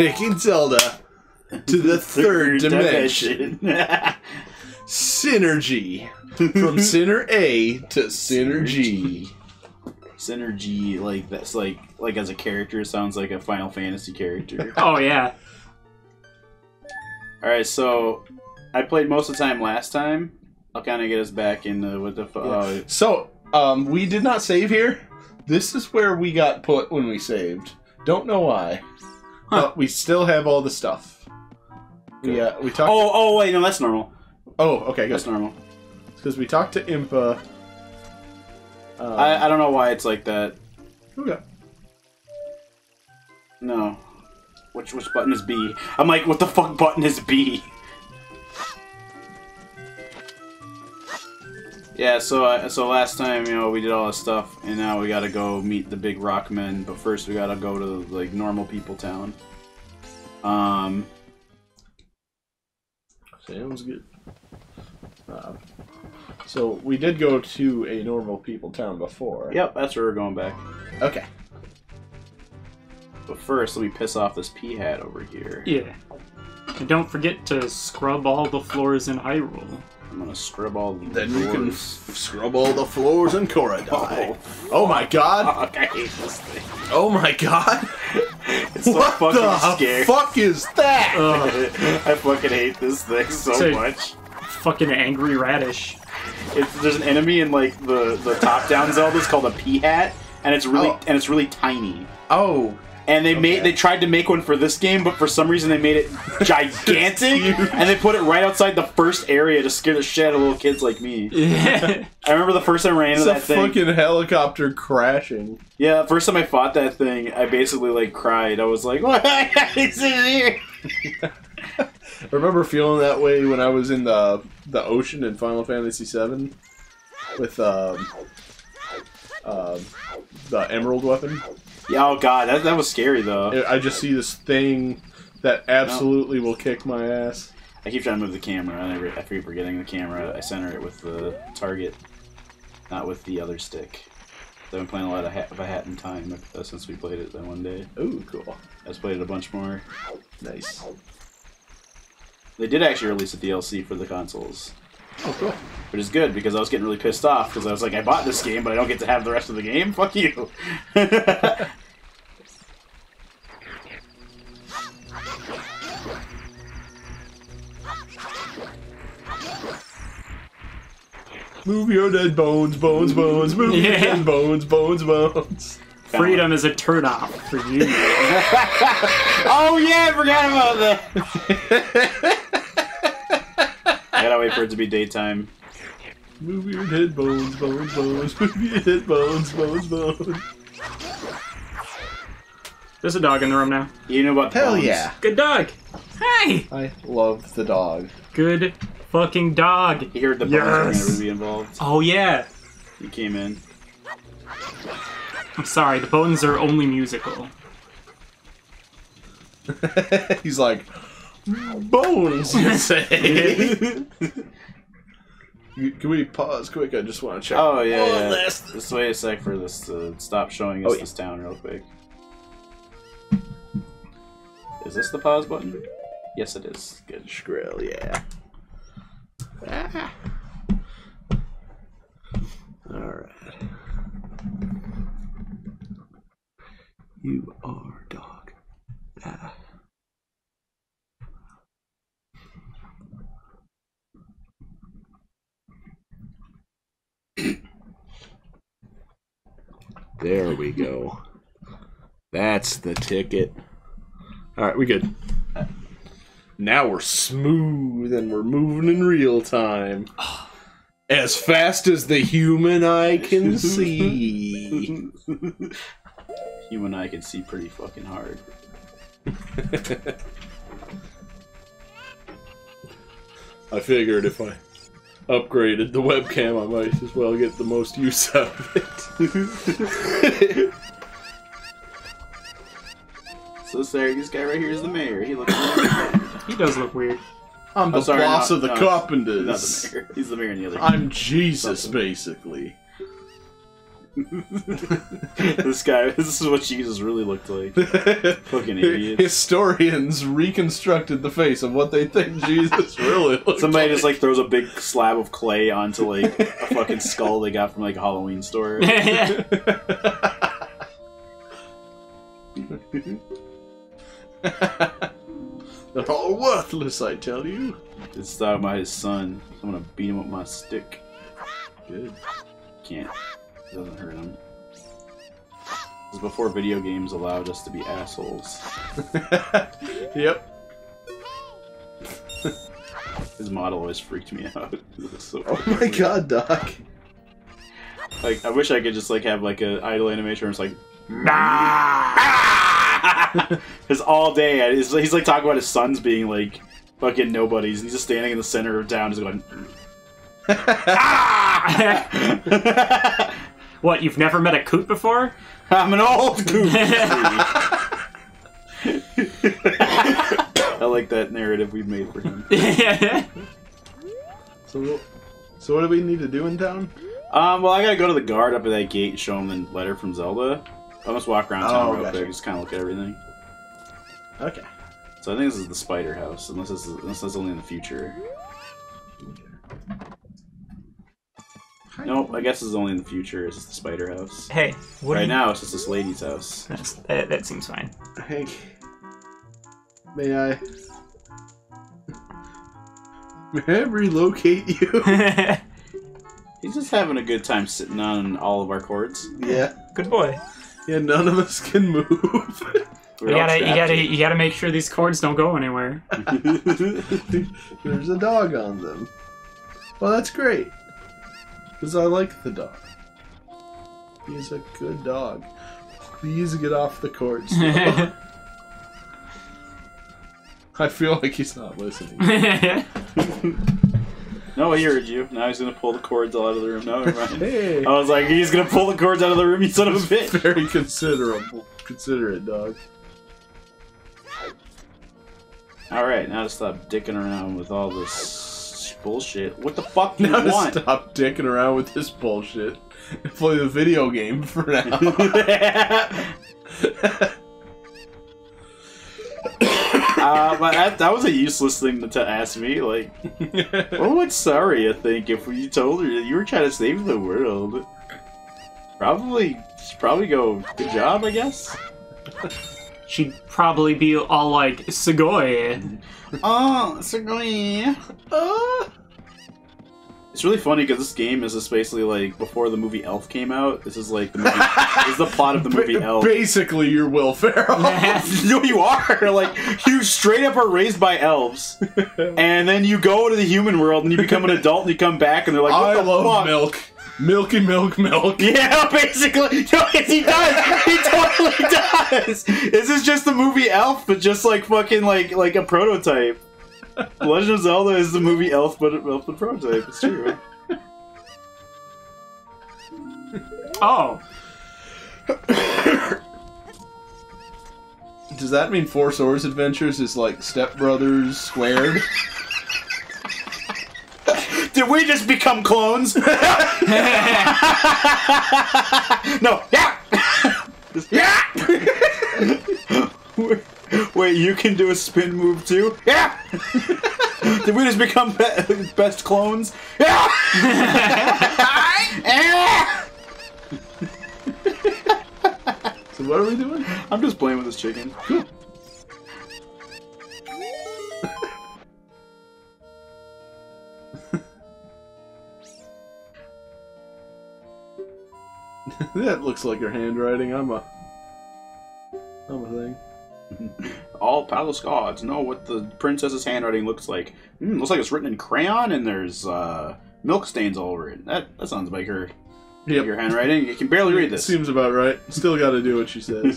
taking Zelda to the third dimension. Synergy. From Sinner A to Synergy. Synergy, like that's like like as a character, sounds like a Final Fantasy character. Oh yeah. All right, so I played most of the time last time. I'll kind of get us back into what the fu- oh, So, um, we did not save here. This is where we got put when we saved. Don't know why. But we still have all the stuff. We, uh, we talked. oh oh wait no that's normal. Oh, okay, That's normal. Because we talked to Impa. Uh, I, I don't know why it's like that. okay. No. Which which button is B? I'm like, what the fuck button is B? Yeah, so uh, so last time, you know, we did all this stuff, and now we gotta go meet the big rock men. But first, we gotta go to like normal people town. Um, Sounds good. Uh, so we did go to a normal people town before. yep, that's where we're going back. Okay. But first, let me piss off this Peahat over here. Yeah. And don't forget to scrub all the floors in Hyrule. I'm gonna scrub all the Then you can scrub all the floors in Korodai. Oh, Oh my god! fuck, I hate this thing. Oh my god! It's so fucking scary. what fucking the scary. fuck is that? I fucking hate this thing so Say- much. fucking angry radish. It's, there's an enemy in like the the top down Zelda. It's called a Peahat, and it's really Oh. and it's really tiny. Oh, And they made they tried to make one for this game, but for some reason they made it gigantic, and they put it right outside the first area to scare the shit out of little kids like me. Yeah. I remember the first time I ran into a that thing. fucking helicopter crashing. Yeah, the first time I fought that thing, I basically like cried. I was like, "What is here?" I remember feeling that way when I was in the the ocean in Final Fantasy VII with um, um, the emerald weapon. Yeah, oh god, that, that was scary though. I just see this thing that absolutely will kick my ass. I keep trying to move the camera, I, re- I keep forgetting the camera. I center it with the target, not with the other stick. I've been playing a lot of, hat, of a hat in time uh, since we played it that one day. Ooh, cool. I just played it a bunch more. Nice. They did actually release a DLC for the consoles, Oh, cool. which is good because I was getting really pissed off because I was like, I bought this game, but I don't get to have the rest of the game. Fuck you. Move your dead bones, bones, bones. Move your Yeah. dead bones, bones, bones. Freedom is a turnoff for you. oh yeah, I forgot about that. I gotta wait for it to be daytime. Move your dead bones, bones, bones. Move your dead bones, bones, bones. There's a dog in the room now. You know about Hell bones. yeah. Good dog. Hey. I love the dog. Good fucking dog. He heard the bones Yes. gonna be involved. Oh yeah. He came in. I'm sorry, the bones are only musical. He's like, bones, you say. Can we pause quick? I just want to check. Oh yeah, one yeah. last- Just wait a sec for this to stop showing us Oh, yeah. this town real quick. Is this the pause button? Yes, it is. Good. Skrill, yeah. Ah. All right. You are dog. Ah. There we go. That's the ticket. All right, we good. Now we're smooth and we're moving in real time. As fast as the human eye can see. human eye can see pretty fucking hard. I figured if I upgraded the webcam, I might as well get the most use out of it. So sorry, this guy right here is the mayor. He looks like He does look weird. I'm oh, the Oh, sorry, boss not- of the no, carpenters. not the mayor. He's the mayor in the other. I'm Jesus, Something. basically. this guy, this is what Jesus really looked like. Fucking idiots. Historians reconstructed the face of what they think Jesus really looked Somebody like. just like throws a big slab of clay onto like a fucking skull they got from like a Halloween store. They're all worthless, I tell you. It's talking about his son. I'm gonna beat him with my stick. Good. Can't. It doesn't hurt him. This is before video games allowed us to be assholes. yep. His model always freaked me out. So Oh my god, Doc. Like, I wish I could just like have like a idle animation where it's like, nah! because all day he's, he's like talking about his sons being like fucking nobodies, and he's just standing in the center of town, just going. What, you've never met a coot before? I'm an old coot. I like that narrative we've made for him. So, so what do we need to do in town? Um, well, I gotta go to the guard up at that gate and show him the letter from Zelda. I'll just walk around town Oh, real gotcha. quick, just kind of look at everything. Okay. So I think this is the spider house, unless this is, unless that's only in the future. Nope, I guess it's only in the future. It's just the spider house. hey, what right you... now, it's just this lady's house. That's, that, that seems fine. Hank, may I? May I relocate you? He's just having a good time sitting on all of our cords. yeah. Good boy. Yeah, none of us can move. We're You gotta, you gotta, you gotta make sure these cords don't go anywhere. There's a dog on them. Well, that's great. Because I like the dog. He's a good dog. Please get off the cords. I feel like he's not listening. no, he heard you. Now he's gonna pull the cords all out of the room. No, hey, I was like, he's gonna pull the cords out of the room, you son of a bitch. very considerable, considerate dog. Alright, now to stop dicking around with all this bullshit. What the fuck do you Now to want? stop dicking around with this bullshit play the video game for now. uh, but that, that was a useless thing to, to ask me. Like, what would Saria think if we told her that you were trying to save the world? Probably, probably go, good job, I guess. She'd probably be all like, Segoy. Oh, Sagoya. Uh. It's really funny because this game is just basically like before the movie Elf came out. This is like the movie. this is the plot of the movie Ba- Elf. Basically, you're Will Ferrell. no, you are. Like you straight up are raised by elves, and then you go to the human world and you become an adult and you come back and they're like, "What I the love fuck?" milk. Milky milk milk. Yeah, basically. No, yes, he does. He totally does. This is just the movie Elf, but just like fucking like like a prototype. Legend of Zelda is the movie Elf, but Elf the prototype. It's true. Oh, Does that mean Four Swords Adventures is like Step Brothers squared? Did we just become clones? no. Yeah. yeah. Wait, you can do a spin move too? Yeah. Did we just become be- best clones? Yeah. Yeah. so what are we doing? I'm just playing with this chicken. that looks like your handwriting. I'm a. I'm a thing. All palace gods know what the princess's handwriting looks like. Mm, looks like it's written in crayon and there's uh, milk stains all over it. That that sounds like her Yep. your handwriting. You can barely read this. Seems about right. Still got to do what she says.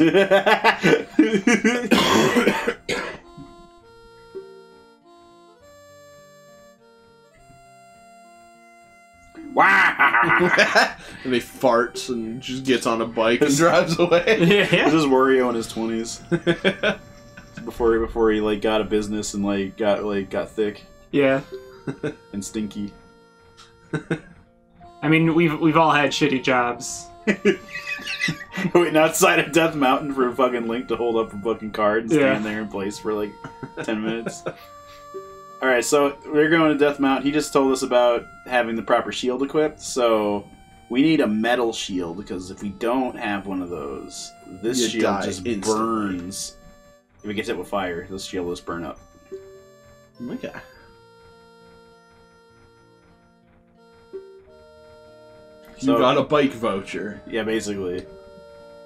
and he farts and just gets on a bike and drives away. This yeah. This is Wario in his twenties. Before before he like got a business and like got like got thick Yeah. and stinky. I mean, we've we've all had shitty jobs. Waiting outside of Death Mountain for a fucking Link to hold up a fucking card and Yeah. stand there in place for like 10 minutes. Alright, so we're going to Death Mountain. He just told us about having the proper shield equipped, so we need a metal shield because if we don't have one of those, this You shield just instantly. burns. If it gets hit with fire, this shield will just burn up. Okay. You So- got a bike voucher. Yeah, basically.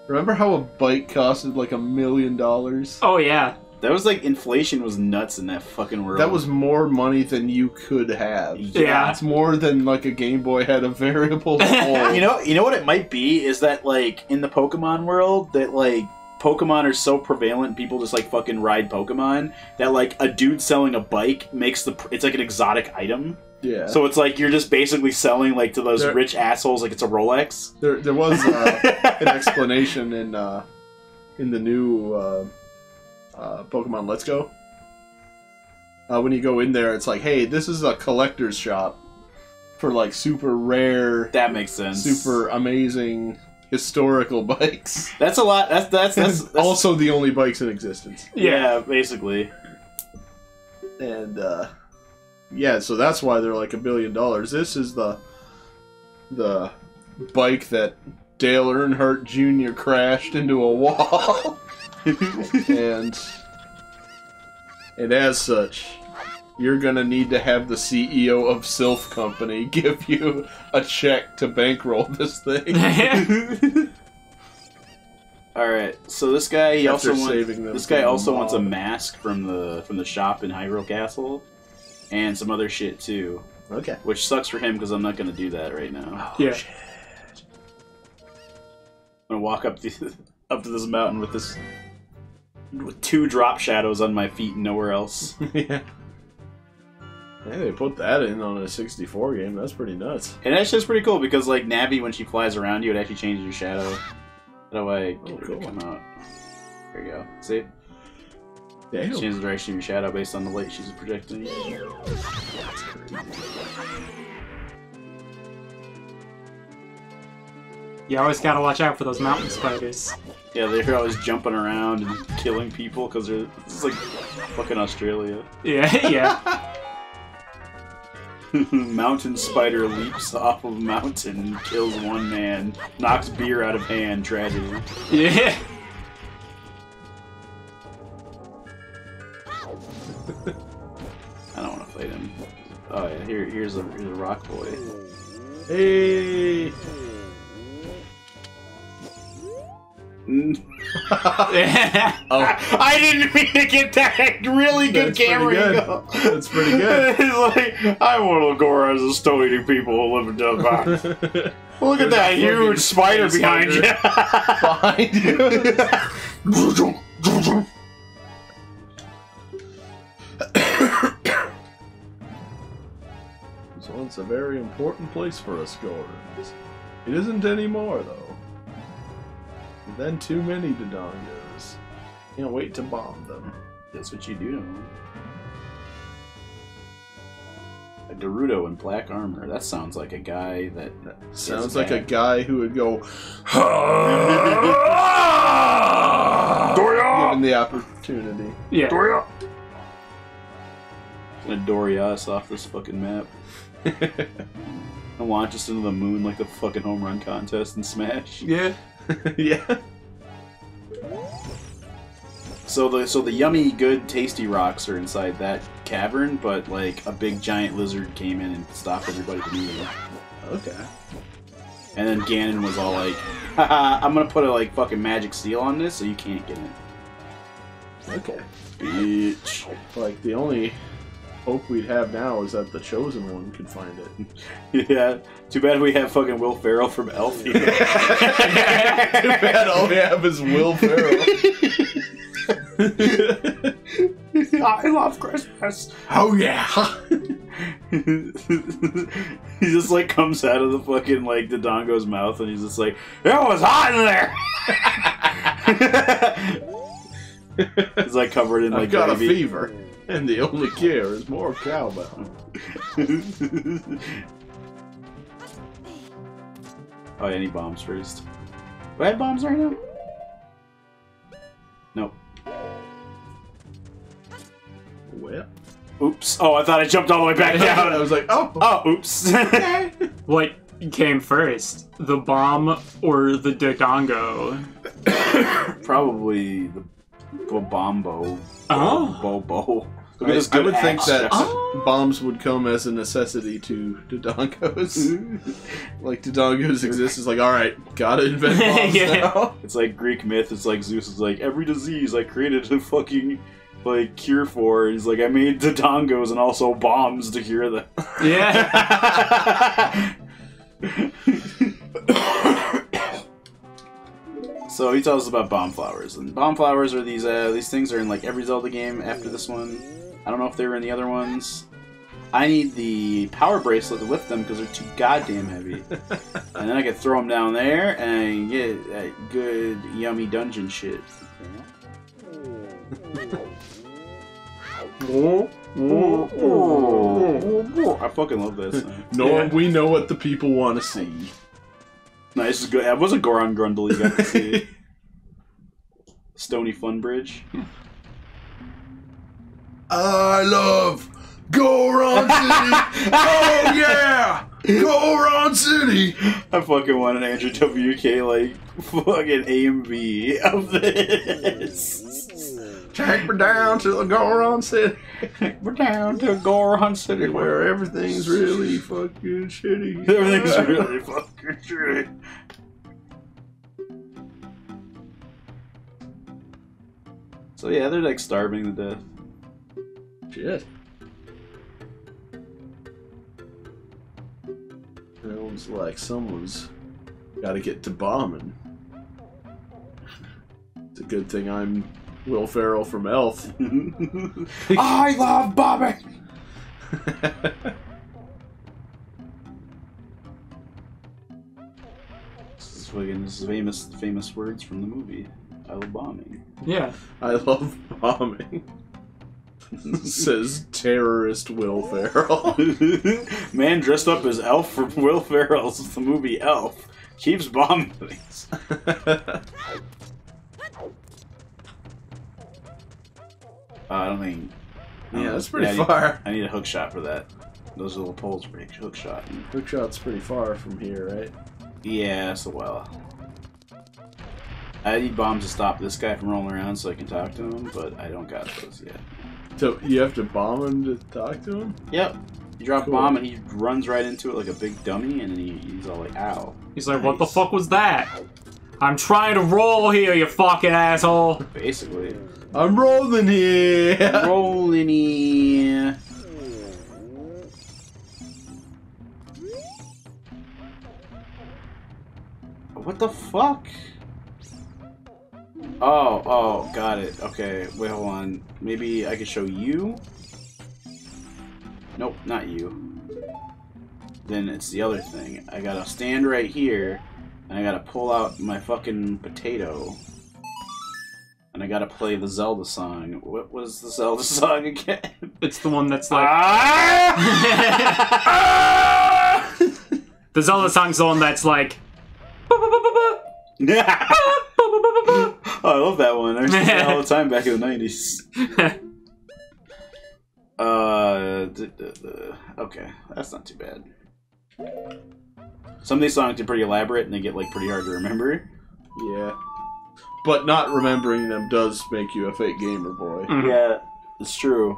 Remember how a bike costed like a million dollars? Oh yeah. That was like inflation was nuts in that fucking world. That was more money than you could have. Yeah. It's more than like a Game Boy had a variable you know, you know what it might be is that like in the Pokemon world that like Pokemon are so prevalent, people just like fucking ride Pokemon that like a dude selling a bike makes the pr- it's like an exotic item. yeah. So it's like you're just basically selling like to those There- rich assholes like it's a Rolex. there, there was uh, an explanation in uh, in the new uh, uh, Pokemon Let's Go. Uh, when you go in there, it's like, hey, this is a collector's shop for like super rare, that makes sense. super amazing historical bikes. That's a lot. That's that's that's, that's also the only bikes in existence. yeah, basically. and uh, yeah, so that's why they're like a billion dollars. This is the the bike that Dale Earnhardt Jr. crashed into a wall, and and as such, you're gonna need to have the CEO of Silph Company give you a check to bankroll this thing. All right. So this guy he After also wants, this guy also wants a mask from the from the shop in Hyrule Castle, and some other shit too. Okay. Which sucks for him because I'm not going to do that right now. Oh, yeah. I'm gonna walk up the up to this mountain with this with two drop shadows on my feet and nowhere else. yeah. Hey, they put that in on a 64 game. That's pretty nuts. And that's just pretty cool because like Navi, when she flies around you, it actually changes your shadow. How do I get Oh, cool. to come out? There you go. See, Damn. changes the direction of your shadow based on the light she's projecting. You always gotta watch out for those mountain spiders. Yeah, they're always jumping around and killing people because they're it's like fucking Australia. Yeah, yeah. mountain spider leaps off of a mountain and kills one man, knocks beer out of hand. Tragedy. Yeah. I don't want to fight him. Oh yeah, here here's a here's a rock boy. Hey. Oh, I didn't mean to get that really good That's pretty camera good. angle. That's pretty good. it's like I want to go around as stone eating people who live in Death Mountain. Look at There's that huge spider behind you. behind you. This one's a very important place for us Gorons. It isn't anymore, though. Then too many Dodongos. Can't wait to bomb them. That's what you do. A Gerudo in black armor. That sounds like a guy that. Sounds It's like a guy who would go. Doria! Given the opportunity. Yeah. Gonna dory us off this fucking map and launch us into the moon like the fucking home run contest in Smash. Yeah. yeah. So the so the yummy, good, tasty rocks are inside that cavern, but like a big giant lizard came in and stopped everybody from eating. them. Okay. And then Ganon was all like, Haha, I'm gonna put a like fucking magic seal on this so you can't get in. Okay. Bitch. Like the only hope we'd have now is that the chosen one could find it. yeah. Too bad we have fucking Will Ferrell from Elf here. Too bad all we have is Will Ferrell. I love Christmas. oh yeah. he just like comes out of the fucking like the Dongo's mouth and he's just like, It was hot in there He's like covered in like I've got a gravy. fever, and the only cure is more cowbell. Oh, yeah, I need bombs first. Do I have bombs right now? Nope. Well, Oops. Oh, I thought I jumped all the way back down. I was like, oh, Oh, oops. What came first, the bomb or the Dodongo? Probably the Bobombo. Oh. Bobo. Look I, I good would think that Oh. bombs would come as a necessity to Dodongos. like Dodongos exist is like, all right, gotta invent bombs Yeah. now. It's like Greek myth. It's like Zeus is like every disease I created a fucking like cure for. He's like I made the dongos and also bombs to cure them. Yeah. So he tells us about bomb flowers, and bomb flowers are these uh, these things are in like every Zelda game after this one. I don't know if they were in the other ones. I need the power bracelet to lift them because they're too goddamn heavy. and then I can throw them down there and get that good yummy dungeon shit. I fucking love this. No, Yeah. we know what the people want to see. Nice, is good. That was a Goron Grundle you got to see. Stony Fun Bridge. I love Goron City. oh yeah, Goron City. I fucking want an Andrew WK like fucking AMV of this. Take me down to the Goron City, We're down to Goron City where everything's really fucking shitty. everything's really fucking true. So yeah, they're like starving to death. shit. Sounds like someone's got to get to bombing. It's a good thing I'm Will Ferrell from Elf. I love Bobby. This is fucking this famous famous words from the movie. I love bombing. Yeah. I love bombing. Says terrorist Will Ferrell. Man dressed up as Elf from Will Ferrell's the movie Elf keeps bombing things. Uh, I don't think. I yeah, know. that's pretty I need- far. I need a hook shot for that. Those little poles are pretty hook shot. Hook shot's pretty far from here, right? Yeah, so well. I need bombs to stop this guy from rolling around so I can talk to him, but I don't got those yet. So you have to bomb him to talk to him? Yep. You drop Cool. a bomb and he runs right into it like a big dummy, and then he, he's all like, "Ow!" He's like, what the fuck was that? I'm trying to roll here, you fucking asshole. Basically, I'm rolling here. rolling here. What the fuck? Oh, oh, got it. Okay, wait, hold on. Maybe I could show you? Nope, not you. Then it's the other thing. I gotta stand right here, and I gotta pull out my fucking potato. And I gotta play the Zelda song. What was the Zelda song again? It's the one that's like Ah! the Zelda song's the one that's like oh, I love that one. I used to play it all the time back in the nineties. Uh, d- d- d- okay, that's not too bad. Some of these songs are pretty elaborate and they get like pretty hard to remember. Yeah. But not remembering them does make you a fake gamer boy. Mhm. Yeah, it's true.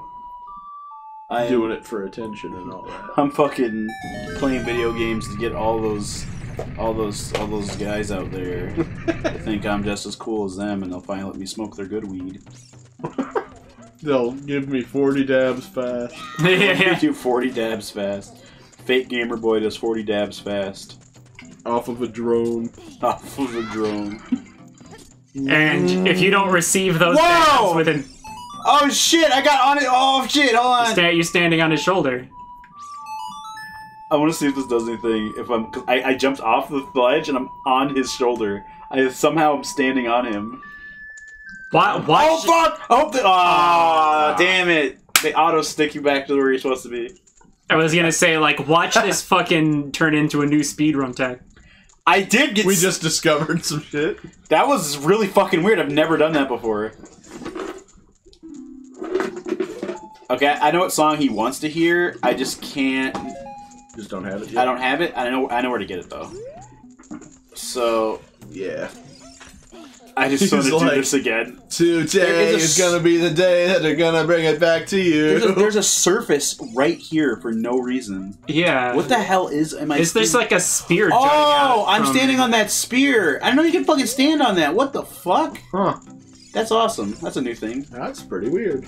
I am, Doing it for attention and all that. I'm fucking playing video games to get all those, all those, all those guys out there to think I'm just as cool as them, and they'll finally let me smoke their good weed. They'll give me 40 dabs fast. You yeah. do 40 dabs fast. Fake gamer boy does 40 dabs fast Off of a drone. off of a drone. And if you don't receive those Whoa! within Oh shit! I got on it. Oh shit! Hold on. sta- you standing on his shoulder. I want to see if this does anything. If I'm, cause I, I jumped off the ledge and I'm on his shoulder. I somehow I'm standing on him. Why why Oh fuck! I hope the. Oh damn it! They auto stick you back to where you're supposed to be. I was gonna say like watch this fucking turn into a new speedrun tech. I did get. We s- just discovered some shit. That was really fucking weird. I've never done that before. Okay, I know what song he wants to hear. I just can't. Just don't have it I don't have it. I know. I know where to get it though. So Yeah. I just want to like- do this again. Today There is a is gonna be the day that they're gonna bring it back to you. There's a, there's a surface right here for no reason. Yeah. What the hell is? Am I? Is there's like a spear Oh, out I'm from- standing on that spear. I didn't know you can fucking stand on that. What the fuck? huh. That's awesome. That's a new thing. That's pretty weird.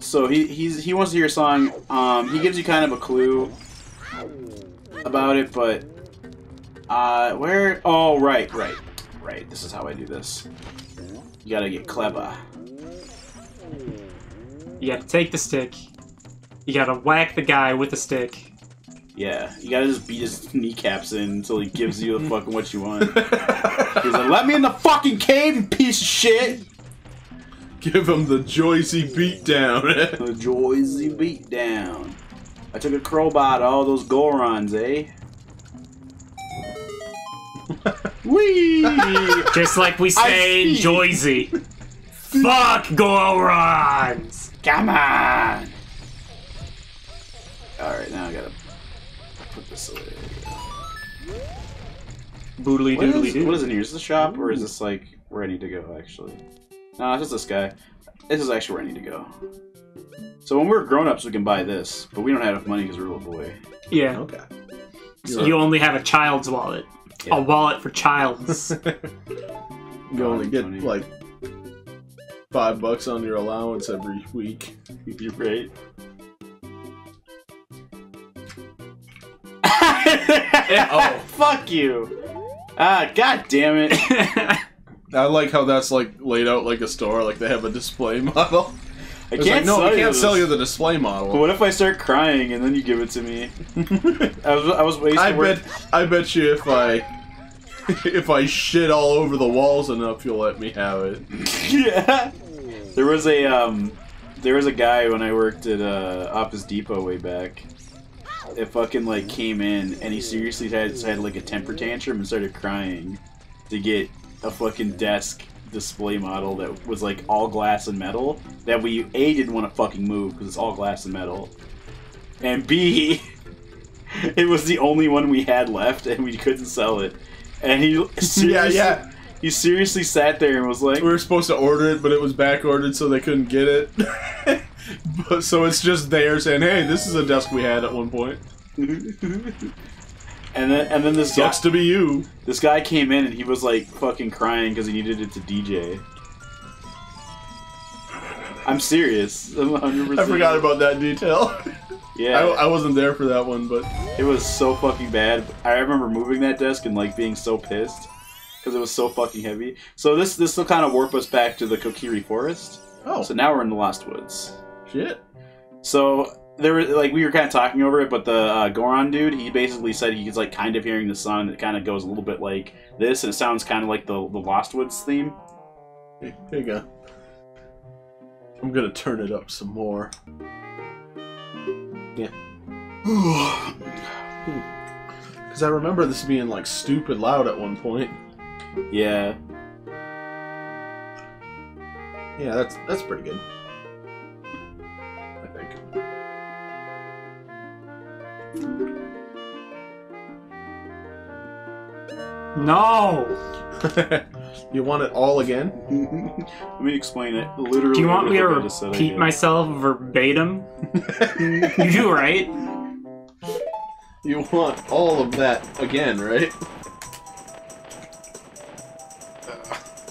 So he he's he wants to hear a song. Um, he gives you kind of a clue about it, but uh, where? Oh, right, right, right. This is how I do this. You gotta get clever. You gotta take the stick. You gotta whack the guy with the stick. Yeah, you gotta just beat his kneecaps in until he gives you the fucking what you want. He's like, "Let me in the fucking cave, you piece of shit." Give him the Joycey beatdown. The Joyzy beat down. I took a crowbar to all those Gorons, eh? Wee! Just like we say in. Joyzy. Fuck Gorons! Come on! Alright, now I gotta put this away. Boodly What doodly is, doo. what is in here? Is this a shop or is this like where I need to go actually? No, it's just this guy. This is actually where I need to go. So when we're grown ups, we can buy this, but we don't have enough money because we're a little boy. Yeah. okay. So you only have a child's wallet. Yeah. A wallet for childs. You only get Funny. like five bucks on your allowance every week. You're right. oh. Fuck you! Ah, god damn it! I like how that's like laid out like a store, like they have a display model. I can't like, no, sell you can't this. sell you the display model. But what if I start crying and then you give it to me? I was I was wasting. I bet, I bet you if I, if I shit all over the walls enough, you'll let me have it. yeah. There was a um, there was a guy when I worked at uh, Office Depot way back. It fucking like came in and he seriously had had like a temper tantrum and started crying to get a fucking desk display model that was like all glass and metal that we a didn't want to fucking move because it's all glass and metal, and b it was the only one we had left and we couldn't sell it. And he seriously, yeah. he seriously sat there and was like, We were supposed to order it, but it was back ordered, so they couldn't get it. but so it's just there saying, "Hey, this is a desk we had at one point. And then and then this guy, Sucks to be you." this guy came in and he was like fucking crying because he needed it to DJ. I'm serious. I'm 100%. I forgot about that detail. Yeah, I, I wasn't there for that one, but it was so fucking bad. I remember moving that desk and like being so pissed because it was so fucking heavy. So this this will kind of warp us back to the Kokiri Forest. oh So now we're in the Lost Woods. shit. So there were like we were kind of talking over it, but the uh, Goron dude, he basically said he's like kind of hearing the sun. It kind of goes a little bit like this, and it sounds kind of like the the Lost Woods theme. Here here you go. I'm gonna turn it up some more. Yeah. Because I remember this being like stupid loud at one point. yeah, Yeah, that's that's pretty good. No! you want it all again? let me explain it. Literally, Do you want me to everything I just said I repeat did. myself verbatim? you do, right? You want all of that again, right?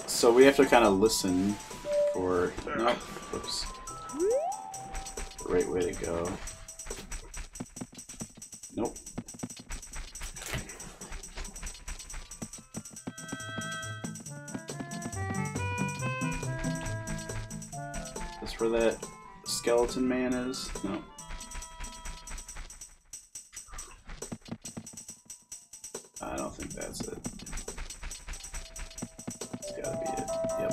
So we have to kind of listen for no, whoops, the right way to go. skeleton man is. No. I don't think that's it. It's gotta be it. Yep.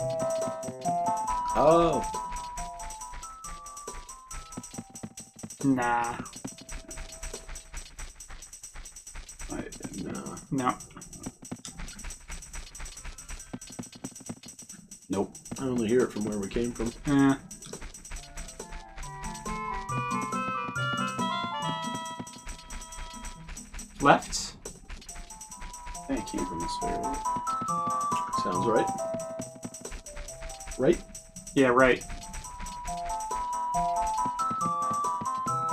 Oh! Nah. No. Nope. I only hear it from where we came from. Eh. Left? Think it came from this way. right? Sounds right. Right? Yeah, right.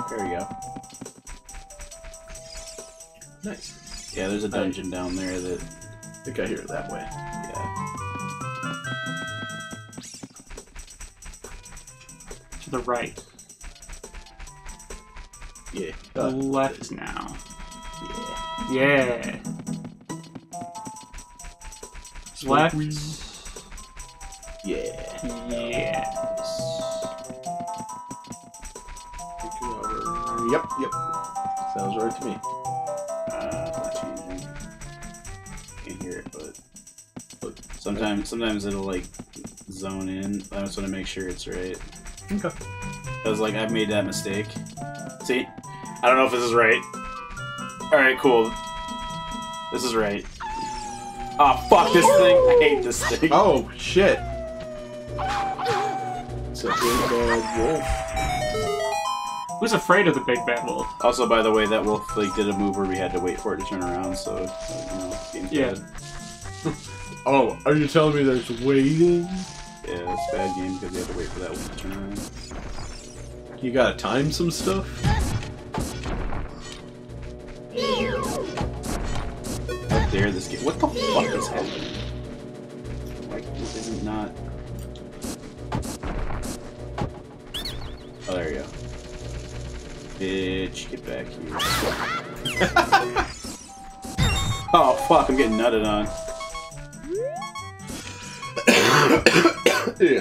There you go. Nice. Yeah, there's a dungeon down there that. I think I hear it that way. Yeah. To the right. Yeah. Uh, Left now. Yeah. Yeah. Left. Yeah. Yeah. Yep, yep. Sounds right to me. Uh, it's not changing. Can't hear it, but, but sometimes sometimes it'll like zone in. I just want to make sure it's right. Okay. Cause like I've made that mistake. See, I don't know if this is right. All right, cool. This is right. Oh fuck this thing! I hate this thing. Oh, shit. It's a big bad wolf. Who's afraid of the big bad wolf? Also, by the way, that wolf like did a move where we had to wait for it to turn around. So you know, game's Yeah. bad. Oh, are you telling me there's waiting? Yeah, it's a bad game because we had to wait for that one to turn around. You gotta time some stuff? Dare this game? What the fuck is happening? Why is it not? Oh, there you go. Bitch, get back here. oh fuck, I'm getting nutted on.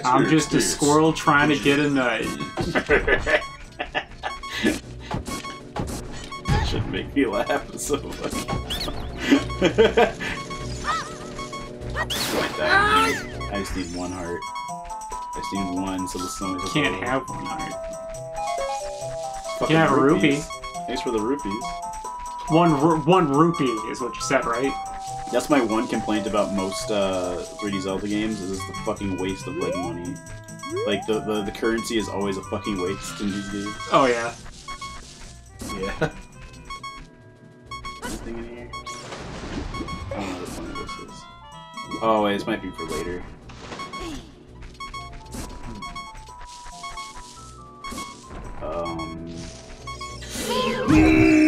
I'm just a squirrel trying to get a nut. Should make me laugh. So funny. I just need one heart. I just need one, so the song is Can't have one heart. Fucking Can't have a rupee. Thanks for the rupees. One ru- one rupee is what you said, right? That's my one complaint about most uh, 3D Zelda games is the fucking waste of like money. Like the, the the currency is always a fucking waste in these games. Oh yeah. Yeah. Anything in here? Oh wait, this might be for later. Um.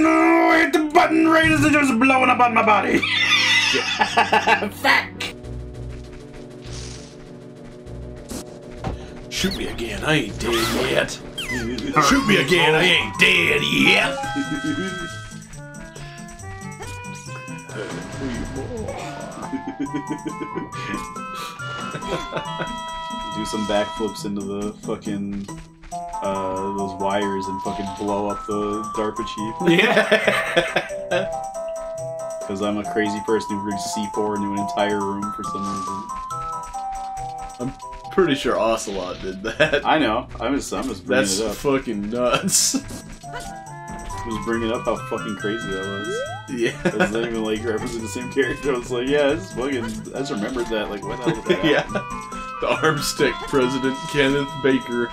No, I hit the button right as it was blowing up on my body. Fuck. Shoot me again, I ain't dead yet. Shoot me again, I ain't dead yet. Do some backflips into the fucking uh, those wires and fucking blow up the DARPA chief. Yeah. Because I'm a crazy person who brings C4 into an entire room for some reason. I'm pretty sure Ocelot did that. I know. I'm just, I'm just bringing That's it up. fucking nuts. I was bringing up how fucking crazy that was. yeah. That's not even like referencing the same character. I was like, yeah, this is fucking. I just remembered that. Like, what the hell did that yeah. happen? The ArmsTech president, Kenneth Baker,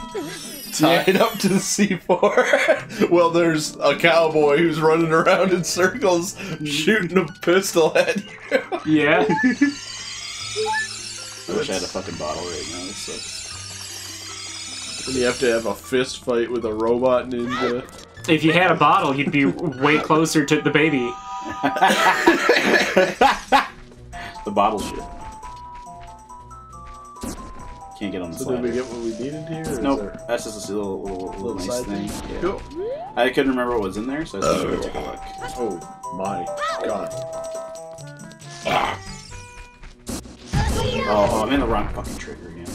tied up to the C4. well, there's a cowboy who's running around in circles shooting a pistol at you. Yeah. I wish I had a fucking bottle right now. This sucks. And you have to have a fist fight with a robot ninja. If you had a bottle, you'd be way closer to the baby. The bottle shit. Can't get on the So did we get what we needed here? or is Nope, there that's just a little, little, little, little nice thing. thing? Yeah. Cool. I couldn't remember what was in there, so I said, go take a look. Oh my god. Oh, oh, I'm in the wrong fucking trigger again.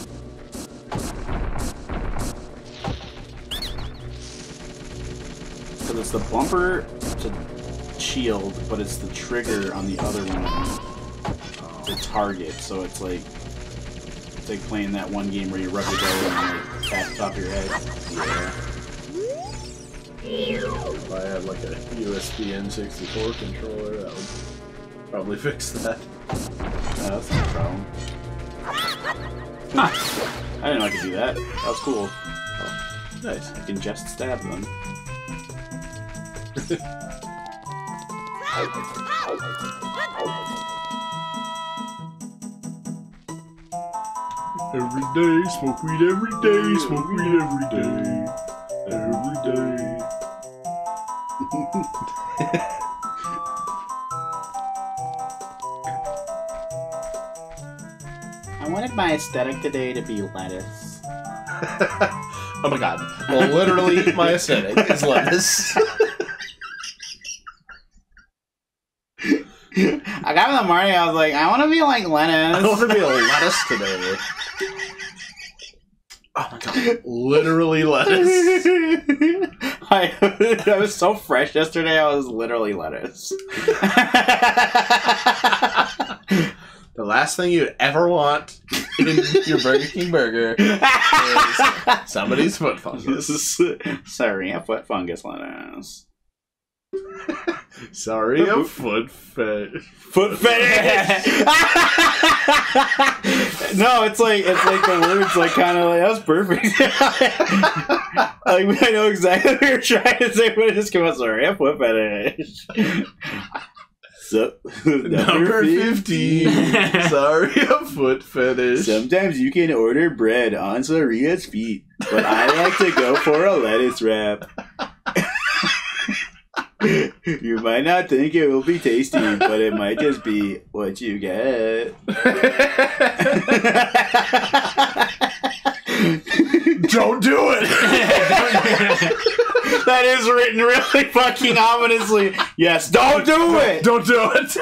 It's the bumper to shield, but it's the trigger on the other one to target. So it's like it's like playing that one game where you rub your belly and like tap the top of your head. Yeah. If I had like a USB N64 controller, that would probably fix that. That's not a problem. Huh. I didn't know I could do that. That was cool. Oh, nice. I can just stab them. Every day, smoke weed every day, smoke weed every day. Every day. I wanted my aesthetic today to be lettuce. oh my god. Well, literally, my aesthetic is lettuce. I got in the morning, I was like, I want to be like I want lettuce. to be a lettuce today. Oh my god. Literally lettuce. I, I was so fresh yesterday, I was literally lettuce. The last thing you'd ever want in your Burger King burger is somebody's foot fungus. this is sorry, I put fungus lettuce. Sorry, a foot fetish. Foot fetish. no, it's like it's like the words like kind of like that was perfect. like I know exactly what you're trying to say, but it just came out. Sorry, a foot fetish. So, Number 15. Sorry, a foot fetish. Sometimes you can order bread on Saria's feet, but I like to go for a lettuce wrap. you might not think it will be tasty, but it might just be what you get. Don't do it! that is written really fucking ominously. Yes, don't do it. Don't do it!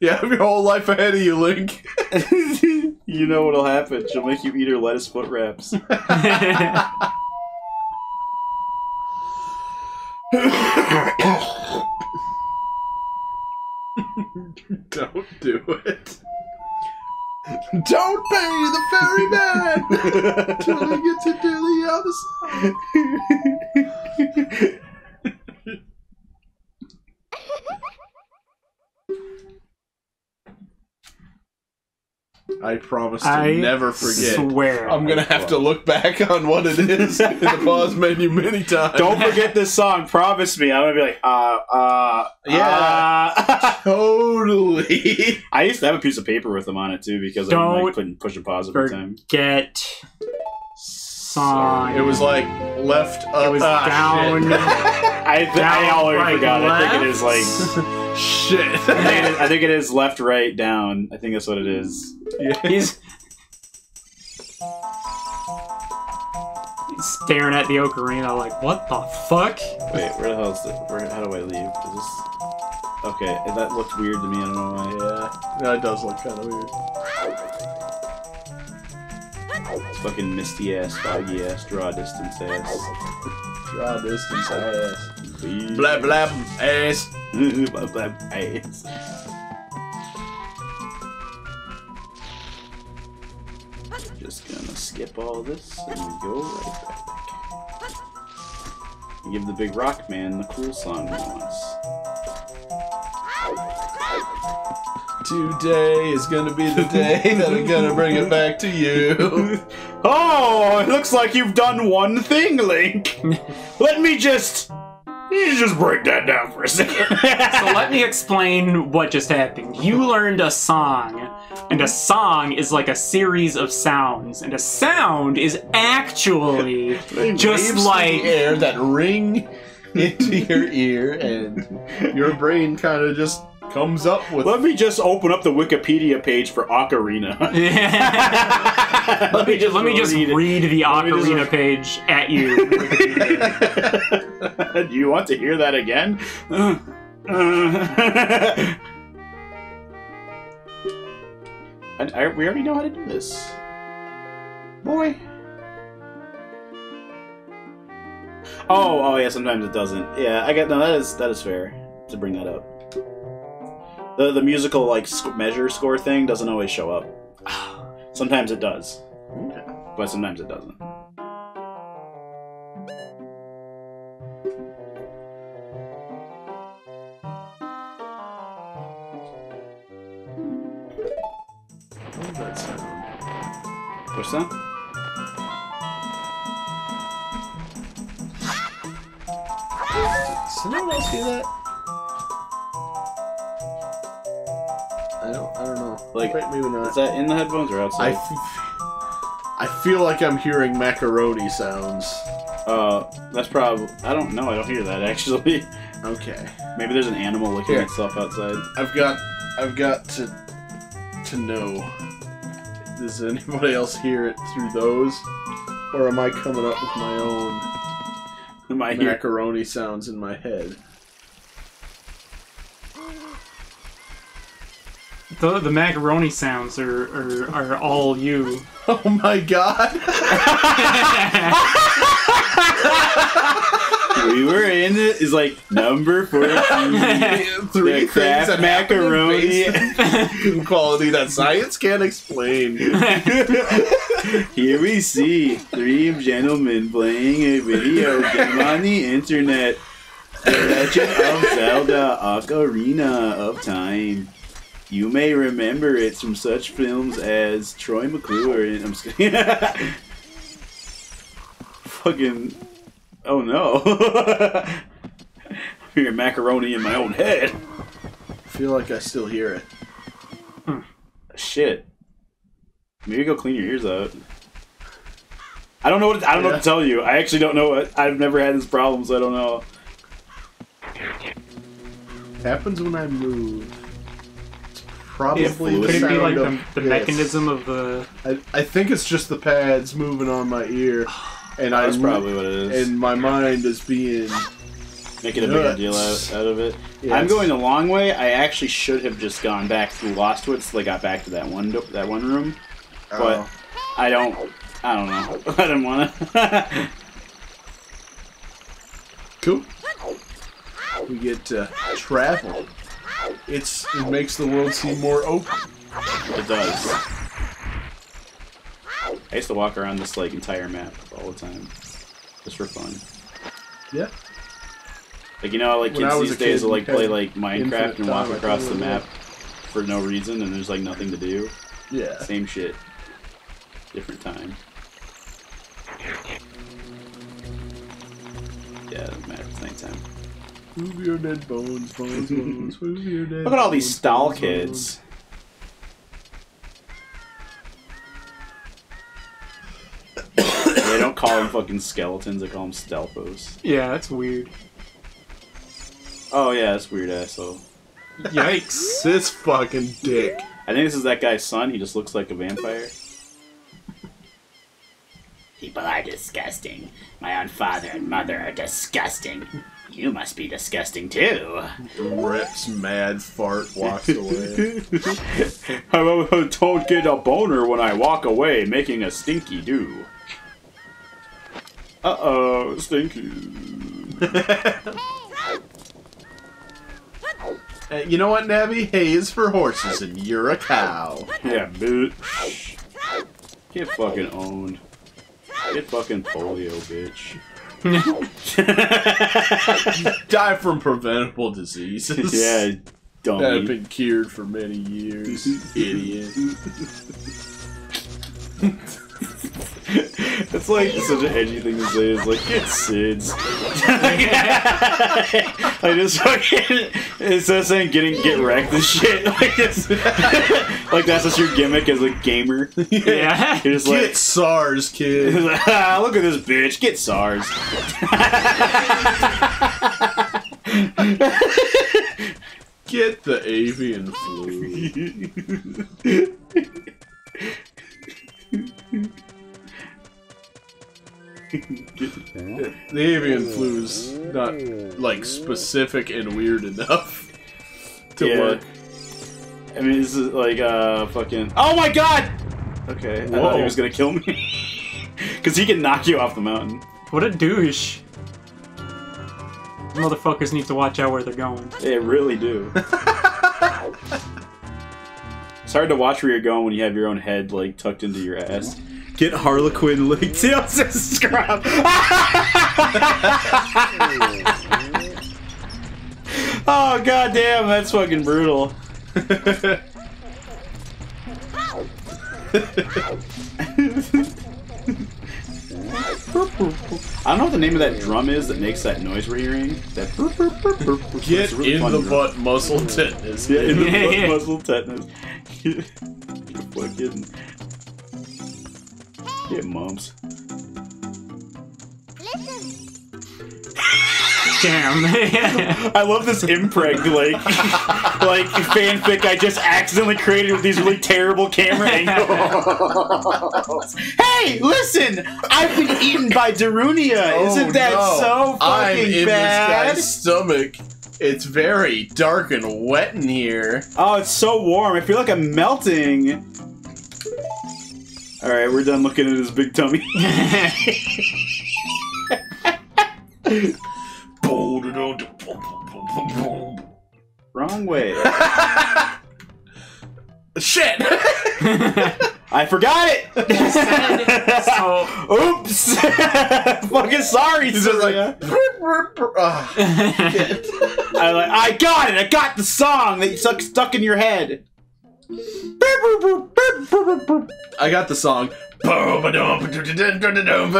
you have your whole life ahead of you, Link. you know what'll happen. She'll make you eat her lettuce foot wraps. Don't do it. Don't pay the ferryman till he gets into the other side. I promise to I never forget. swear. I'm gonna have to look back on what it is in the pause menu many times. Don't forget this song. Promise me. I'm gonna be like, uh, uh, Yeah. uh. totally. I used to have a piece of paper with them on it too because I Don't like couldn't push and pause every time. Get song. It was like left up. It was ah, down. I, th- I Down, already right, forgot. I think it is like Shit. I think, it is, I think it is left, right, down. I think that's what it is. yeah. He's He's staring at the ocarina like, what the fuck? Wait, where the hell is it? Where? How do I leave? Is this? Okay, that looked weird to me. I don't know why. Yeah, that does look kind of weird. Fucking misty ass, foggy ass, draw distance ass. Draw distance ass. Please. Blab blab ass. blah blah ass. Just gonna skip all this and go right back. Give the big rock man the cool song he wants. Today is gonna be the day that I'm gonna bring it back to you. Oh, it looks like you've done one thing, Link. Let me just. You just break that down for a second. So let me explain what just happened. You learned a song, and a song is like a series of sounds, and a sound is actually just like the air that ring into your ear, and your brain kind of just comes up with. Let me just open up the Wikipedia page for Ocarina. let me just let me just read read, the Let me just- ocarina page at you. Do you want to hear that again? and I, we already know how to do this. Boy. Oh, oh yeah. Sometimes it doesn't. Yeah, I get no. That is that is fair to bring that up. The the musical like sc- measure score thing doesn't always show up. Sometimes it does, but sometimes it doesn't. That sound. What's that? Does anyone else hear that? Like, Wait, maybe not. Is that in the headphones or I, outside? f- I feel like I'm hearing macaroni sounds. uh, that's probably. I don't know. I don't hear that actually. Okay. Maybe there's an animal licking Here. itself outside. I've got. I've got to. To know. Does anybody else hear it through those, or am I coming up with my own Am I here? macaroni sounds in my head? The, the macaroni sounds are, are, are all you. Oh my god! we were in it. Is like number fourteen. Three The things that macaroni. macaroni quality that science can't explain. Here we see three gentlemen playing a video game on the internet. The Legend of Zelda Ocarina of Time. You may remember it from such films as Troy McClure and I'm just. Fucking oh no. I'm hearing macaroni in my own head. I feel like I still hear it. Hmm. Shit. Maybe go clean your ears out. I don't know what I don't know what to tell you. I actually don't know what I've never had this problem, so I don't know. Happens when I move. It's probably Yeah, the. Could it be like the, of the this. mechanism of the. I, I think it's just the pads moving on my ear, and I That's probably what it is. and my mind is being. Making a bigger deal out, out of it. Yeah, I'm going the long way. I actually should have just gone back through Lost Woods till I got back to that one do- that one room. But Oh. I don't. I don't know. I didn't want to. cool. We get to travel. It's it makes the world seem more open. it does. I used to walk around this like entire map all the time, just for fun. Yeah. Like you know, like When kids these days kid, will like play like Minecraft and walk across the map for no reason, and there's like nothing to do. Yeah. Same shit, different time. Yeah, it doesn't matter. It's nighttime. Move your dead bones, bones, bones. Move your dead. Look at all these bones, stall bones, kids. they don't call them fucking skeletons. They call them Stalfos. Yeah, that's weird. Oh yeah, that's weird asshole. Yikes. This fucking dick. I think this is that guy's son. He just looks like a vampire. People are disgusting. My own father and mother are disgusting. You must be disgusting too. Rips mad fart walks away. I don't get a boner when I walk away, making a stinky do. Uh oh, stinky. Uh, you know what, Navi? Hay is for horses, and you're a cow. Yeah, bitch. Get fucking owned. Get fucking polio, bitch. Die from preventable diseases. yeah, That have been cured for many years. Idiot. It's like such an edgy thing to say. It's like get SIDS. I just fucking instead of saying getting get wrecked and shit. Like it's like that's just your gimmick as a gamer. Yeah. You're just Get like. SARS, kid. ah, look at this bitch. Get SARS. Get the avian flu. The avian flu's not like specific and weird enough to Yeah. work. I mean, this is like uh fucking. Oh my god. Okay, I thought he was gonna kill me. Because he can knock you off the mountain. What a douche. Motherfuckers need to watch out where they're going. They really do. it's hard to watch where you're going when you have your own head like tucked into your ass. Get Harlequin tails and scrub. oh god damn, that's fucking brutal. I don't know what the name of that drum is that makes that noise we're hearing. That Get It's a really in the drum. butt muscle tetanus. Yeah, in the butt muscle tetanus. Fucking get mumps. Damn. I love this impreg like like fanfic I just accidentally created with these really terrible camera angles. hey, listen! I've been eaten by Darunia. Oh, Isn't that no. so fucking I'm in bad? this guy's stomach. It's very dark and wet in here. Oh, it's so warm. I feel like I'm melting. All right, we're done looking at his big tummy. Wrong way. Shit! I forgot it. so, Oops. Fucking sorry, He's just like, Saria. ah, I like. I got it. I got the song that stuck stuck in your head. I got the song.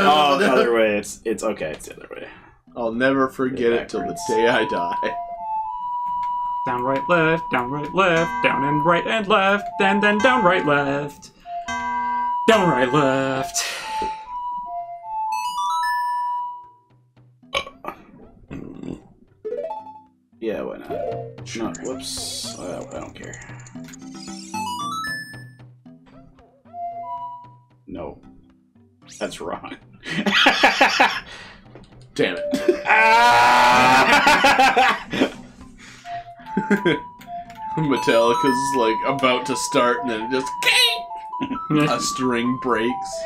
Oh, the other way. It's it's okay. It's the other way. I'll never forget it till the day I die. down, right, left, down, right, left, down and right and left, and then down, right, left. Down, right, left. Yeah, why not? No, whoops. I don't care. That's wrong. Damn it. Ah! Metallica's like about to start and then it just a string breaks.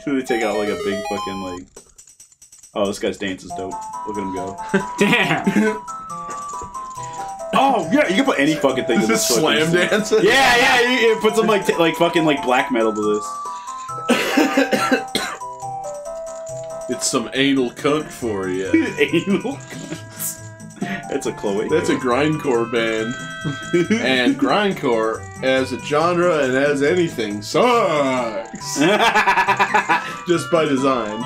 So they take out like a big fucking like. Oh, this guy's dance is dope. Look at him go. Damn. Oh yeah, you can put any fucking thing. This is this slam dancing. Yeah, yeah, you, you put some like like fucking like black metal to this. It's some anal cunt for you. Anal cunts. That's a Chloe. That's a grindcore band. and grindcore, as a genre and as anything, sucks. Just by design.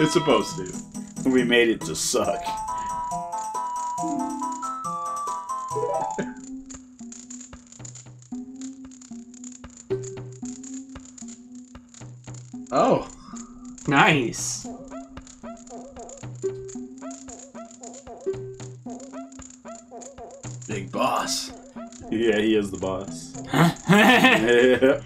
It's supposed to. we made it to suck. Nice. Big boss. Yeah, he is the boss. the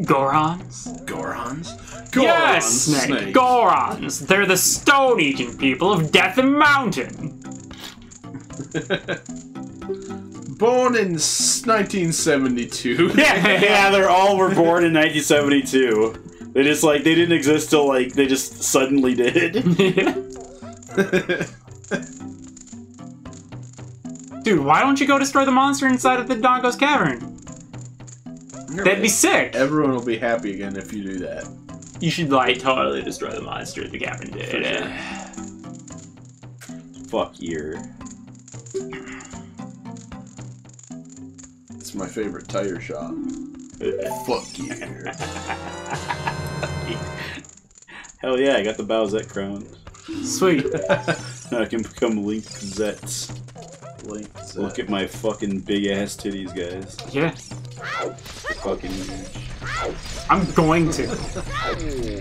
Gorons? Gorons? yes, Gorons, Snake. Gorons. They're the stone-eating people of Death Mountain. Born in 1972. yeah, yeah, they're all were born in 1972. They just like they didn't exist till like they just suddenly did. Dude, why don't you go destroy the monster inside of Dodongo's cavern? That'd be sick. Everyone will be happy again if you do that. You should like totally destroy the monster at the cavern did. Fuck you. It's my favorite tire shop. Fuck you. Hell yeah, I got the Bowsette crown. Sweet. Now I can become Link Zets. Link. Look at my fucking big ass titties, guys. Yeah. They're fucking huge. I'm going to.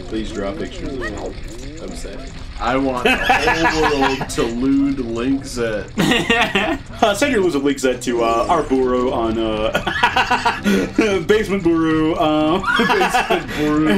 Please draw pictures of me. I'm sad. I want the whole world to lewd Link Zet. Uh, send your losing Link Zet to uh, our Booru on uh, Basement Booru. Um, Booru.